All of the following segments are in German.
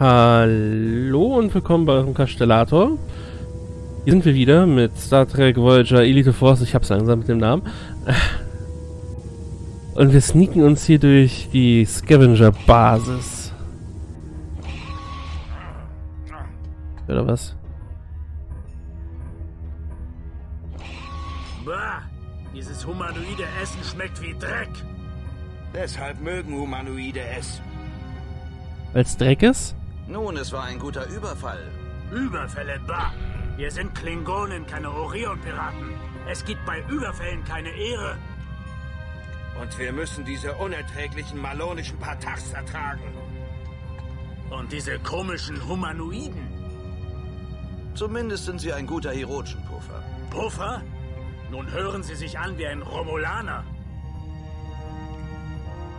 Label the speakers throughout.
Speaker 1: Hallo und willkommen bei eurem Kastellator. Hier sind wir wieder mit Star Trek Voyager Elite Force. Ich hab's langsam mit dem Namen. Und wir sneaken uns hier durch die Scavenger-Basis. Oder was?
Speaker 2: Bah, dieses humanoide Essen schmeckt wie Dreck.
Speaker 3: Deshalb mögen Humanoide es.
Speaker 1: Weil's Dreck ist?
Speaker 4: Nun, es war ein guter Überfall.
Speaker 2: Überfälle, bah. Wir sind Klingonen, keine Orion-Piraten. Es gibt bei Überfällen keine Ehre.
Speaker 3: Und wir müssen diese unerträglichen malonischen Patachs ertragen.
Speaker 2: Und diese komischen Humanoiden.
Speaker 4: Zumindest sind sie ein guter Hirogen-Puffer.
Speaker 2: Puffer? Nun hören Sie sich an wie ein Romulaner.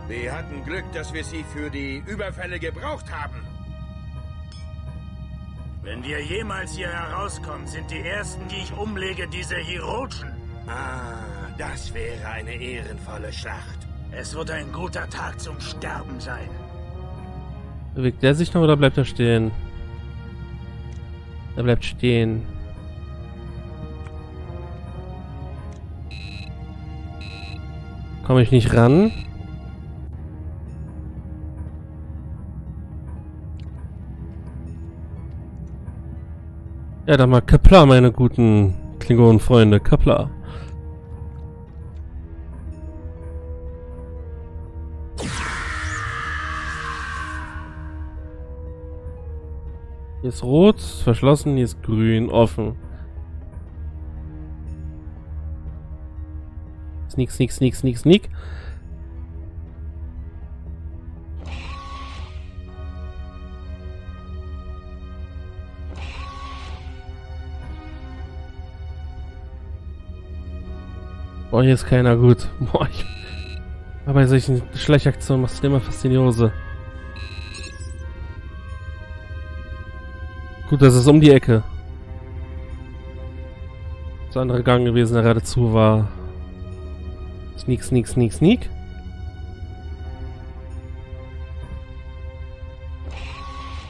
Speaker 3: Wir hatten Glück, dass wir sie für die Überfälle gebraucht haben.
Speaker 2: Wenn wir jemals hier herauskommen, sind die ersten, die ich umlege, diese Hirogen.
Speaker 3: Ah, das wäre eine ehrenvolle Schlacht.
Speaker 2: Es wird ein guter Tag zum Sterben sein.
Speaker 1: Bewegt der sich noch oder bleibt er stehen? Er bleibt stehen. Komme ich nicht ran? Ja, dann mal Kapla, meine guten Klingonen-Freunde. Kapla. Hier ist rot, verschlossen, hier ist grün, offen. Sneak, sneak, sneak, sneak, sneak. Boah, hier ist keiner gut. Boah, ich... Aber bei solchen Schleichaktionen machst du immer fast. Gut, das ist um die Ecke. Das andere Gang gewesen, der gerade zu war. Sneak, sneak, sneak, sneak.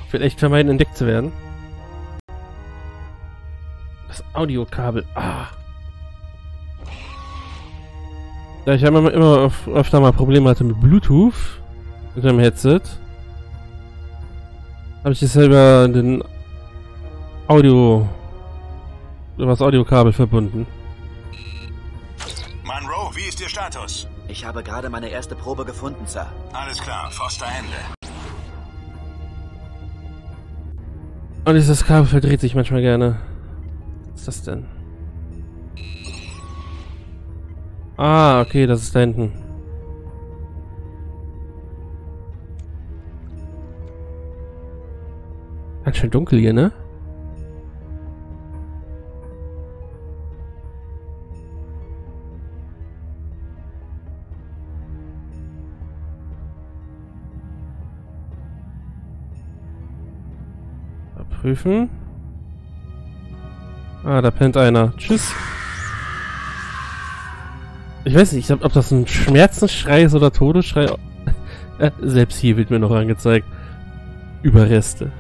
Speaker 1: Ich will echt vermeiden, entdeckt zu werden. Das Audiokabel. Ah. Da ich immer, immer öfter mal Probleme hatte mit Bluetooth, mit dem Headset, habe ich das selber den Audio über das Audiokabel verbunden.
Speaker 5: Monroe, wie ist Ihr Status?
Speaker 4: Ich habe gerade meine erste Probe gefunden, Sir.
Speaker 5: Alles klar, Foster Ende.
Speaker 1: Und dieses Kabel verdreht sich manchmal gerne. Was ist das denn? Ah, okay, das ist da hinten. Ganz schön dunkel hier, ne? Prüfen. Ah, da pennt einer. Tschüss. Ich weiß nicht, ob das ein Schmerzensschrei ist oder Todesschrei. Selbst hier wird mir noch angezeigt. Überreste.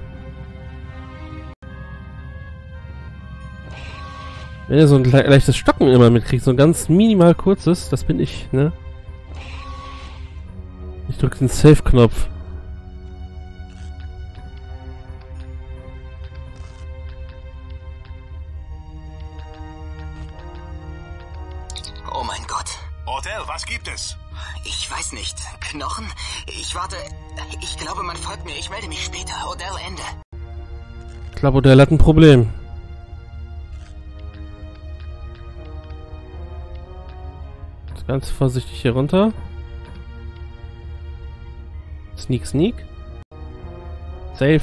Speaker 1: Wenn ihr so ein le leichtes Stocken immer mitkriegt, so ein ganz minimal kurzes, das bin ich, ne? Ich drücke den Safe-Knopf.
Speaker 5: Odell, was gibt es?
Speaker 4: Ich weiß nicht. Knochen? Ich warte. Ich glaube, man folgt mir. Ich melde mich später. Odell, Ende.
Speaker 1: Ich glaube, Odell hat ein Problem. Ganz vorsichtig hier runter. Sneak, sneak. Safe.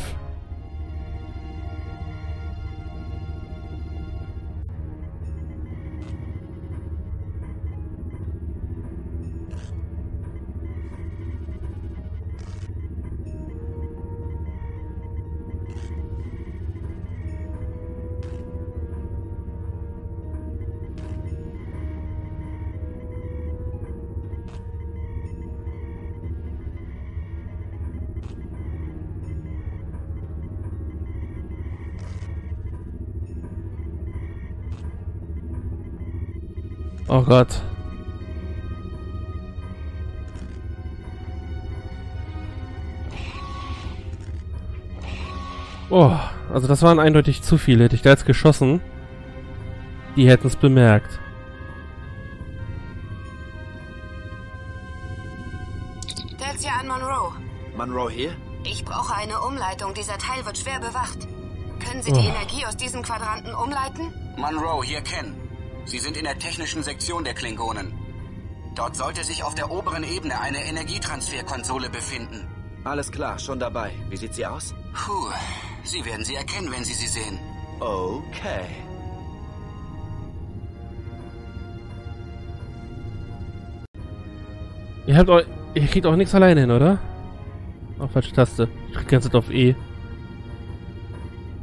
Speaker 1: Oh Gott. Oh, also das waren eindeutig zu viele. Hätte ich da jetzt geschossen, die hätten es bemerkt.
Speaker 6: Delcia an Monroe.
Speaker 4: Monroe hier?
Speaker 6: Ich brauche eine Umleitung. Dieser Teil wird schwer bewacht. Können Sie die
Speaker 1: Oh.
Speaker 6: Energie aus diesem Quadranten umleiten?
Speaker 4: Monroe, hier Ken. Sie sind in der technischen Sektion der Klingonen. Dort sollte sich auf der oberen Ebene eine Energietransferkonsole befinden.
Speaker 7: Alles klar, schon dabei. Wie sieht sie aus?
Speaker 4: Puh, Sie werden sie erkennen, wenn Sie sie sehen.
Speaker 7: Okay.
Speaker 1: Ihr habt euch, ihr kriegt auch nichts alleine hin, oder? Oh, falsche Taste. Ich ganze Zeit auf E.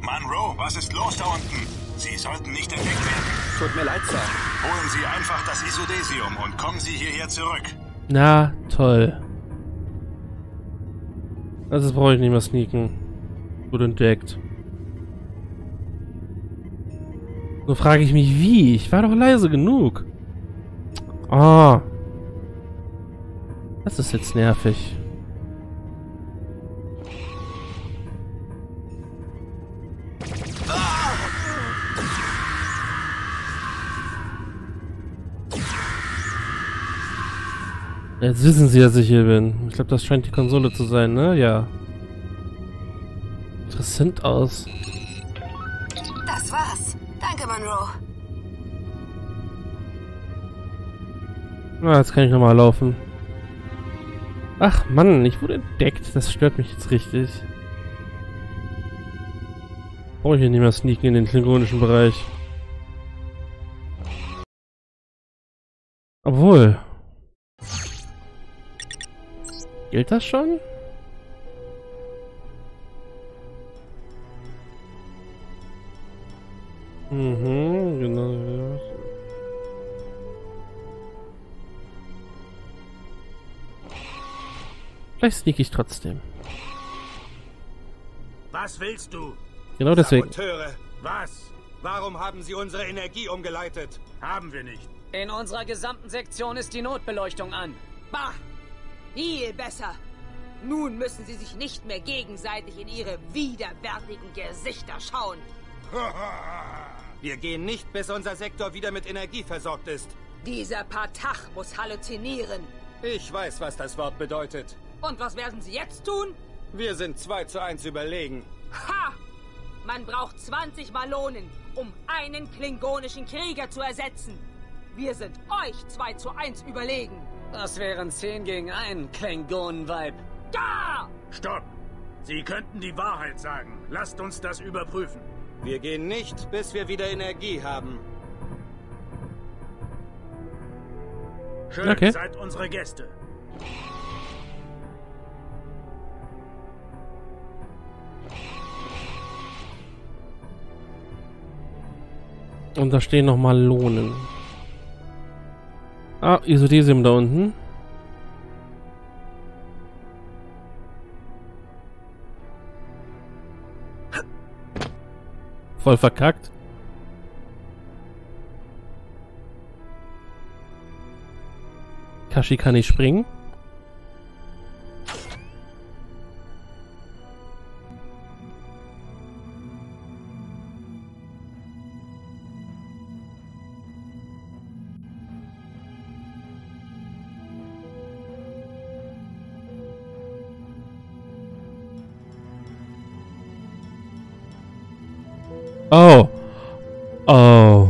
Speaker 5: Monroe, was ist los da unten? Sie sollten nicht entdeckt werden.
Speaker 7: Tut mir leid, Sir.
Speaker 5: Holen Sie einfach das Isodesium und kommen Sie hierher zurück.
Speaker 1: Na, toll. Also das brauche ich nicht mehr sneaken. Gut entdeckt. Nur frage ich mich, wie? Ich war doch leise genug. Ah. Das ist jetzt nervig. Jetzt wissen sie, dass ich hier bin. Ich glaube, das scheint die Konsole zu sein, ne? Ja. Interessant aus.
Speaker 6: Das war's. Danke, Monroe.
Speaker 1: Na, jetzt kann ich nochmal laufen. Ach Mann, ich wurde entdeckt. Das stört mich jetzt richtig. Brauche ich hier nicht mehr sneaken in den klingonischen Bereich. Obwohl. Gilt das schon? Mhm, genau. ja. Vielleicht sneak ich trotzdem.
Speaker 2: Was willst du?
Speaker 1: Genau deswegen.
Speaker 3: Saboteure,
Speaker 2: Was?
Speaker 3: warum haben Sie unsere Energie umgeleitet?
Speaker 2: Haben wir nicht.
Speaker 8: In unserer gesamten Sektion ist die Notbeleuchtung an.
Speaker 9: Bah! Viel besser. Nun müssen sie sich nicht mehr gegenseitig in ihre widerwärtigen Gesichter schauen.
Speaker 3: Wir gehen nicht, bis unser Sektor wieder mit Energie versorgt ist.
Speaker 9: Dieser Patach muss halluzinieren.
Speaker 3: Ich weiß, was das Wort bedeutet.
Speaker 9: Und was werden sie jetzt tun?
Speaker 3: Wir sind 2 zu 1 überlegen.
Speaker 9: Ha! Man braucht 20 Malonen, um einen klingonischen Krieger zu ersetzen. Wir sind euch 2 zu 1 überlegen.
Speaker 8: Das wären 10 gegen 1, Klingonen-Vibe.
Speaker 9: Da!
Speaker 2: Stopp! Sie könnten die Wahrheit sagen. Lasst uns das überprüfen.
Speaker 3: Wir gehen nicht, bis wir wieder Energie haben.
Speaker 2: Schön,
Speaker 1: Okay.
Speaker 2: seid unsere Gäste.
Speaker 1: Und da stehen nochmal Lohnen. Ah, Isodesium da unten. Voll verkackt. Kashi kann nicht springen. Oh. Oh.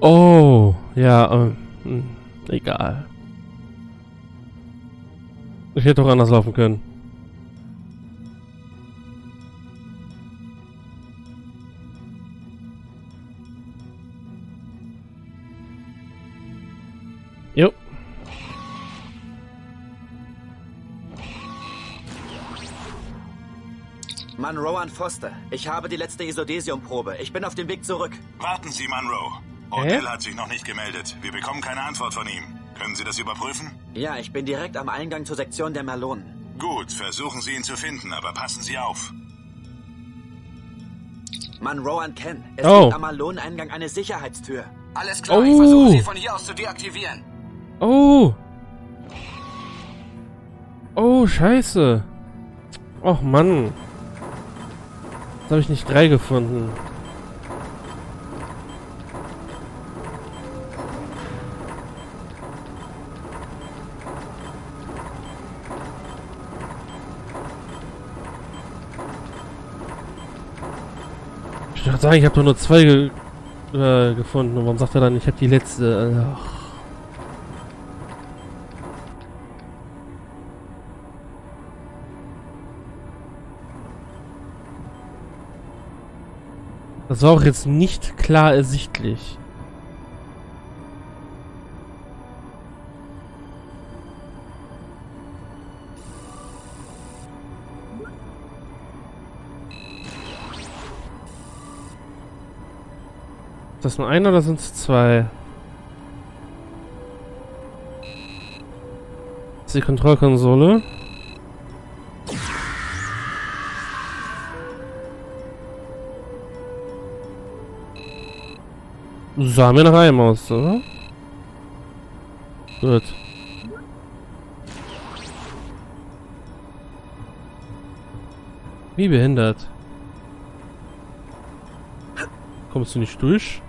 Speaker 1: Oh. Ja, ähm, hm, egal. Ich hätte doch anders laufen können.
Speaker 7: Monroe an Foster. Ich habe die letzte Isodesiumprobe. Ich bin auf dem Weg zurück.
Speaker 5: Warten Sie, Monroe. Odell hat sich noch nicht gemeldet. Wir bekommen keine Antwort von ihm. Können Sie das überprüfen?
Speaker 7: Ja, ich bin direkt am Eingang zur Sektion der Malonen.
Speaker 5: Gut, versuchen Sie ihn zu finden, aber passen Sie auf.
Speaker 7: Monroe an Ken. Es
Speaker 1: Oh.
Speaker 7: gibt am Maloneneingang eine Sicherheitstür.
Speaker 4: Alles klar,
Speaker 1: Oh.
Speaker 4: ich versuche sie von hier aus zu deaktivieren.
Speaker 1: Oh. Oh, scheiße. Och, Mann. Jetzt habe ich nicht drei gefunden. Ich würde sagen, ich habe nur zwei ge äh, gefunden. Und warum sagt er dann, ich habe die letzte? Ach. Das war auch jetzt nicht klar ersichtlich. Ist das nur einer oder sind es zwei? Das ist die Kontrollkonsole. Sah mir nach einem aus, oder? Gut. Wie behindert. Kommst du nicht durch?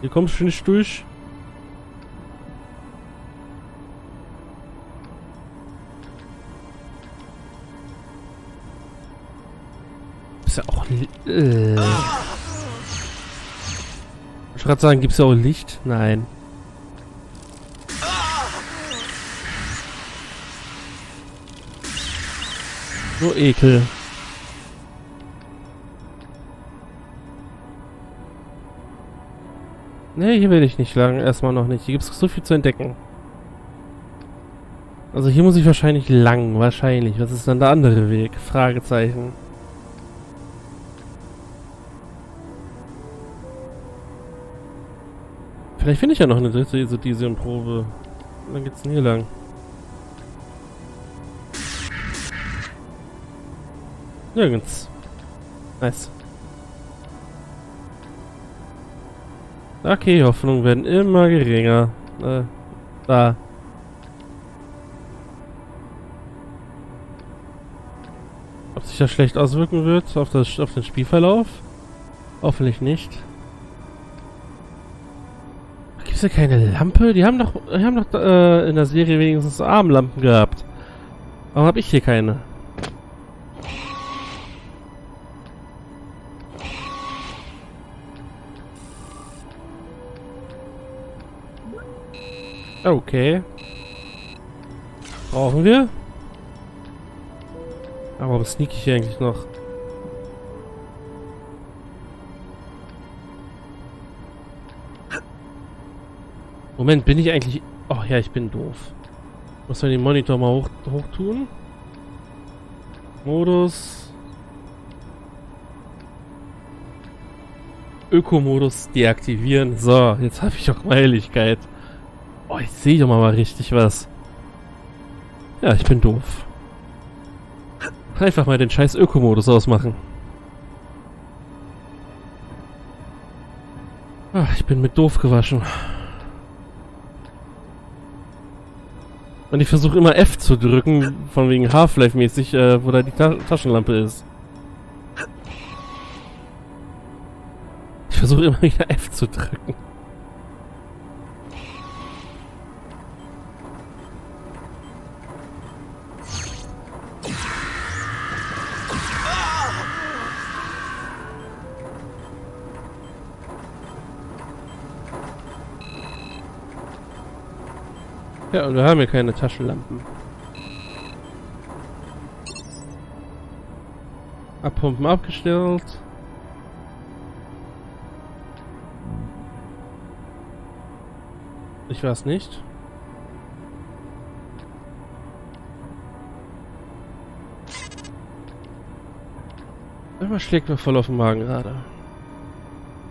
Speaker 1: Hier kommst du nicht durch? Ist ja auch... Äh. Gerade sagen, gibt's ja auch Licht? Nein. Nur Ekel. Nee, hier will ich nicht lang. Erstmal noch nicht. Hier gibt's so viel zu entdecken. Also hier muss ich wahrscheinlich lang. Wahrscheinlich. Was ist dann der andere Weg? Fragezeichen. Vielleicht finde ich ja noch eine dritte Isodesium-Probe. Dann geht's denn hier lang. Nirgends. Nice. Okay, Hoffnungen werden immer geringer. Äh, da. Ob sich das schlecht auswirken wird auf, das, auf den Spielverlauf? Hoffentlich nicht. Gibt es hier keine Lampe? Die haben doch, die haben doch äh, in der Serie wenigstens Armlampen gehabt. Warum habe ich hier keine? Okay. Brauchen wir? Aber warum sneak ich hier eigentlich noch? Moment, bin ich eigentlich... Oh ja, ich bin doof. Muss man den Monitor mal hoch, hoch tun? Modus. Ökomodus deaktivieren. So, jetzt habe ich doch mal Helligkeit. Oh, ich sehe doch mal, mal richtig was. Ja, ich bin doof. Einfach mal den scheiß Ökomodus ausmachen. Ach, ich bin mit doof gewaschen. Und ich versuche immer F zu drücken, von wegen Half-Life-mäßig, äh, wo da die Ta Taschenlampe ist. Ich versuche immer wieder F zu drücken. Ja, und wir haben hier keine Taschenlampen. Abpumpen abgestellt. Ich weiß nicht. Irgendwas schlägt mir voll auf den Magen gerade.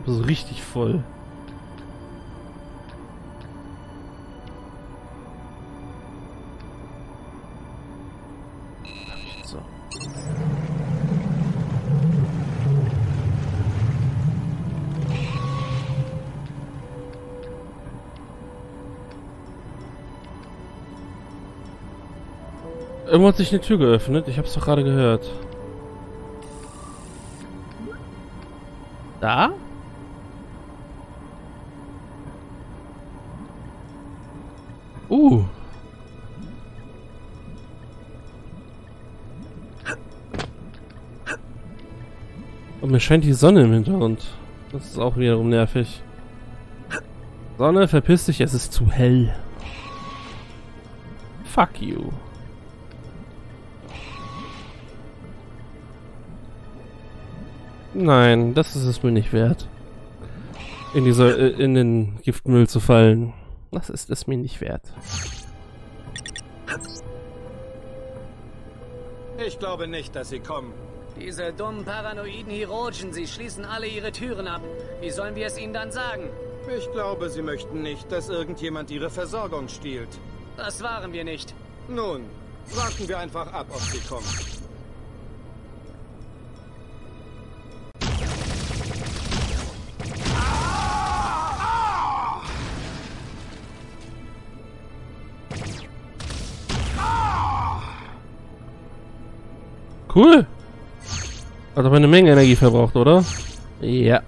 Speaker 1: So richtig voll. Irgendwo hat sich eine Tür geöffnet. Ich hab's doch gerade gehört. Da? Uh. Und mir scheint die Sonne im Hintergrund. Das ist auch wiederum nervig. Sonne, verpiss dich, es ist zu hell. Fuck you. Nein, das ist es mir nicht wert. In dieser, äh, in den Giftmüll zu fallen. Das ist es mir nicht wert.
Speaker 3: Ich glaube nicht, dass sie kommen.
Speaker 8: Diese dummen paranoiden Chirurgen, sie schließen alle ihre Türen ab. Wie sollen wir es ihnen dann sagen?
Speaker 3: Ich glaube, sie möchten nicht, dass irgendjemand ihre Versorgung stiehlt.
Speaker 8: Das waren wir nicht.
Speaker 3: Nun, warten wir einfach ab, ob sie kommen.
Speaker 1: Cool. Hat aber eine Menge Energie verbraucht, oder? Ja.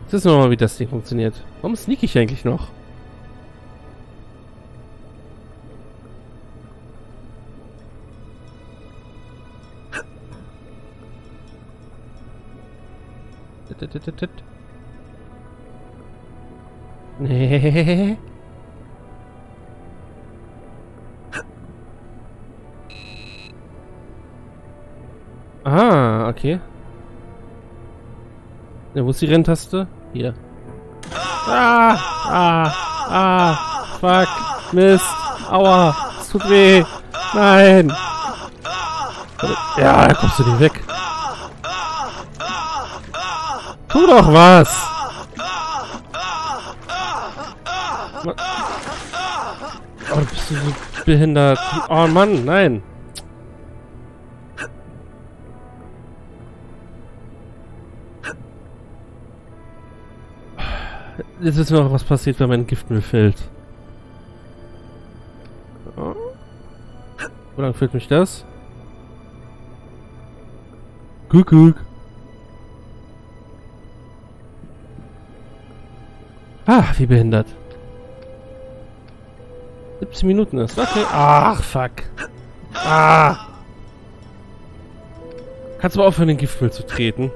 Speaker 1: Jetzt wissen wir mal, wie das Ding funktioniert. Warum sneak ich eigentlich noch? Nee. Okay. Ja, wo ist die Renntaste? Hier. Ah, ah, ah, fuck, Mist, aua, es tut weh, nein. Ja, da kommst du nicht weg. Tu doch was. Oh, bist du so behindert. Oh Mann, nein. Jetzt wissen wir auch, was passiert, wenn mein Giftmüll fällt. Oh. Wo lang führt mich das? Kuckuck. Ah, wie behindert. 17 Minuten ist. Okay. Ach, fuck. Ah. Kannst du mal aufhören, den Giftmüll zu treten?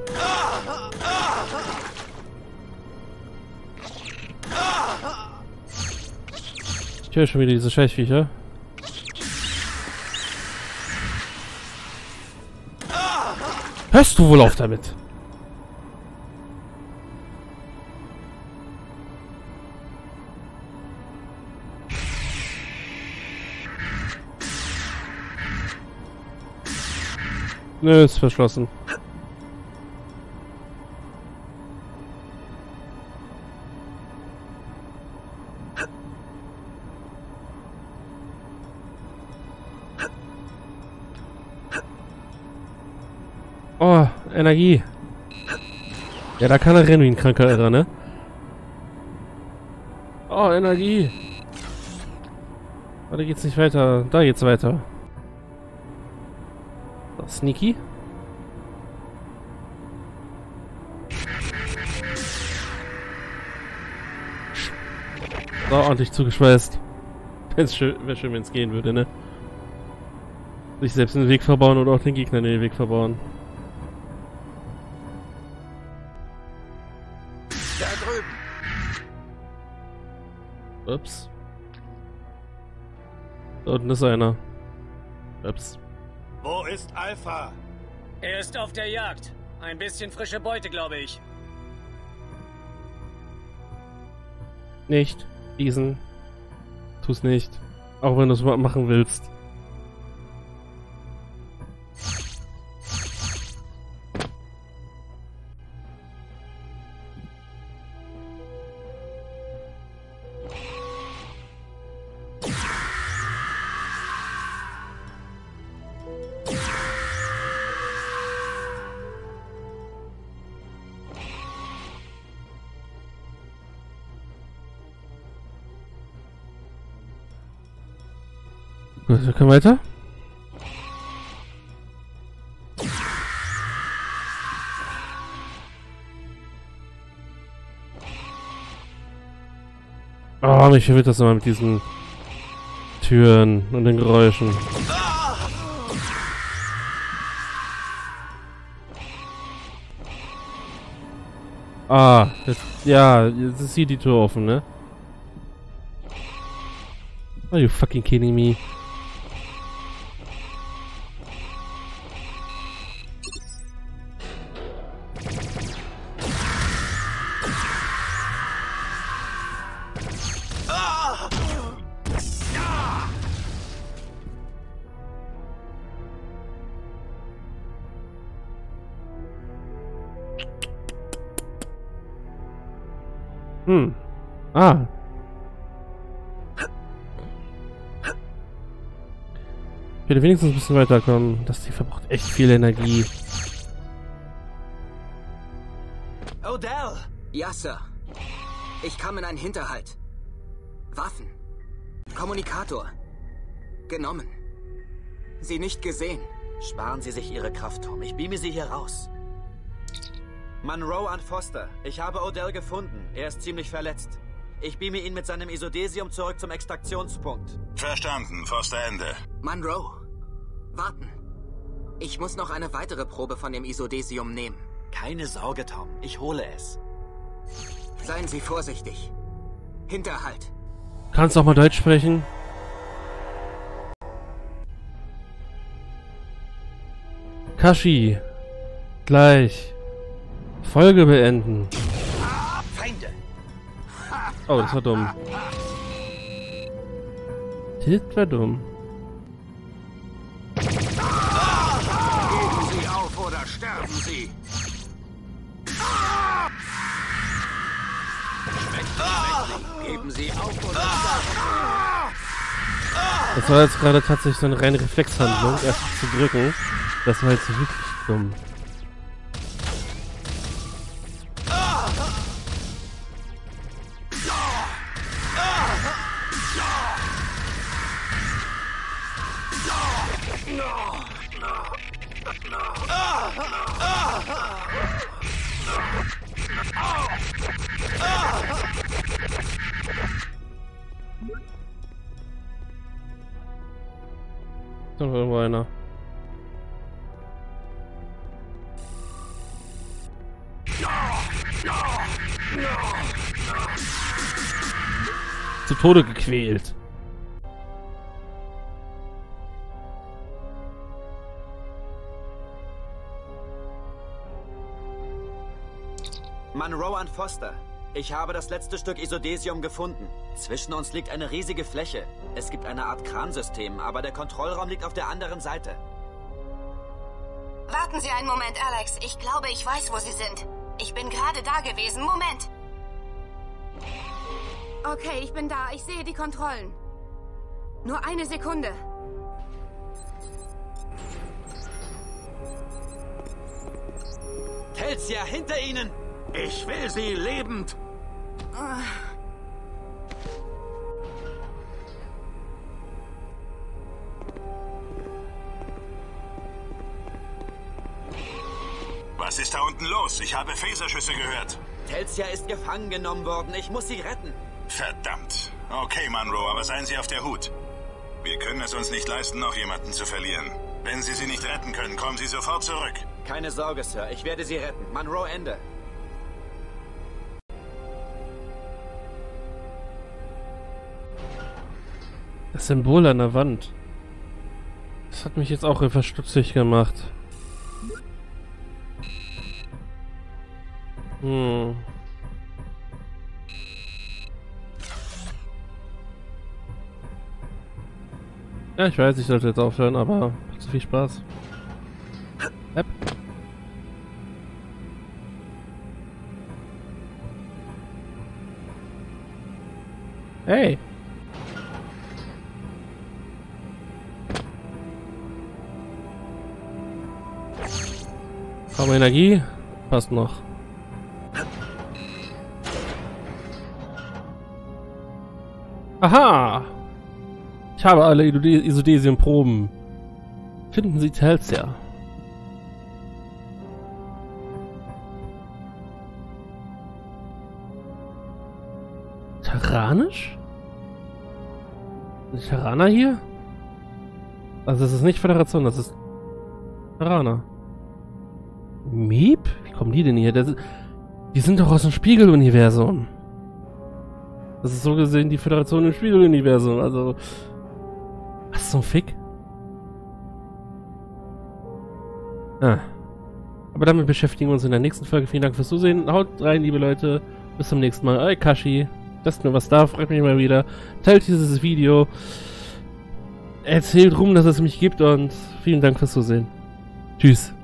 Speaker 1: Ich höre schon wieder diese Scheißviecher. Hörst du wohl auf damit? Nö, ist verschlossen. Oh, Energie. Ja, da kann er rennen wie ein kranker Irrer, ne? Oh, Energie. Oh, da geht's nicht weiter. Da geht's weiter. So, sneaky. So, ordentlich zugeschweißt. Schön, wäre schön, wenn es gehen würde, ne? Sich selbst in den Weg verbauen oder auch den Gegner in den Weg verbauen. Ups. Da unten ist einer. Ups.
Speaker 3: Wo ist Alpha?
Speaker 8: Er ist auf der Jagd. Ein bisschen frische Beute, glaube ich.
Speaker 1: Nicht. Diesen. Tu's nicht. Auch wenn du es machen willst. Weiter. Oh, mich verwirrt das immer mit diesen Türen und den Geräuschen. Ah, jetzt, ja, jetzt ist hier die Tür offen, ne? Are you fucking kidding me? Ich will wenigstens ein bisschen weiterkommen. Das Ding verbraucht echt viel Energie.
Speaker 4: Odell! Ja, Sir. Ich kam in einen Hinterhalt. Waffen. Kommunikator. Genommen. Sie nicht gesehen.
Speaker 7: Sparen Sie sich Ihre Kraft, Tom. Ich beame Sie hier raus. Monroe an Foster. Ich habe Odell gefunden. Er ist ziemlich verletzt. Ich beame ihn mit seinem Isodesium zurück zum Extraktionspunkt.
Speaker 5: Verstanden, Foster Ende.
Speaker 4: Monroe. Warten. Ich muss noch eine weitere Probe von dem Isodesium nehmen.
Speaker 7: Keine Sorge, Tom. Ich hole es.
Speaker 4: Seien Sie vorsichtig. Hinterhalt.
Speaker 1: Kannst du auch mal Deutsch sprechen? Kashi. Gleich. Folge beenden. Oh, das war dumm. Das war dumm.
Speaker 2: Geben Sie auf oder sterben Sie! Geben Sie auf oder
Speaker 1: Das war jetzt gerade tatsächlich so eine reine Reflexhandlung, erst zu drücken. Das war jetzt wirklich dumm. War irgendwo einer. Zu Tode gequält.
Speaker 7: Monroe an Foster. Ich habe das letzte Stück Isodesium gefunden. Zwischen uns liegt eine riesige Fläche. Es gibt eine Art Kransystem, aber der Kontrollraum liegt auf der anderen Seite.
Speaker 6: Warten Sie einen Moment, Alex. Ich glaube, ich weiß, wo Sie sind. Ich bin gerade da gewesen. Moment. Okay, ich bin da. Ich sehe die Kontrollen. Nur eine Sekunde.
Speaker 7: Telsia, hinter Ihnen!
Speaker 2: Ich will Sie lebend!
Speaker 5: Was ist da unten los? Ich habe Phaserschüsse gehört.
Speaker 7: Telsia ist gefangen genommen worden. Ich muss sie retten.
Speaker 5: Verdammt. Okay, Monroe, aber seien Sie auf der Hut. Wir können es uns nicht leisten, noch jemanden zu verlieren. Wenn Sie sie nicht retten können, kommen Sie sofort zurück.
Speaker 7: Keine Sorge, Sir. Ich werde sie retten. Monroe, Ende.
Speaker 1: Symbol an der Wand. Das hat mich jetzt auch etwas stutzig gemacht. Hm. Ja, ich weiß, ich sollte jetzt aufhören, aber zu viel Spaß. App. Hey. Kaum Energie. Passt noch. Aha! Ich habe alle Isodesium-Proben. Finden Sie Telsia. Terranisch? Sind Terraner hier? Also das ist nicht Föderation, das ist Terraner. Miep? Wie kommen die denn hier? Das, die sind doch aus dem Spiegeluniversum. Das ist so gesehen die Föderation im Spiegeluniversum. Also. Was zum Fick? Ah. Aber damit beschäftigen wir uns in der nächsten Folge. Vielen Dank fürs Zusehen. Haut rein, liebe Leute. Bis zum nächsten Mal. Euer Kashi. Lasst mir was da, freut mich mal wieder. Teilt dieses Video. Erzählt rum, dass es mich gibt und vielen Dank fürs Zusehen. Tschüss.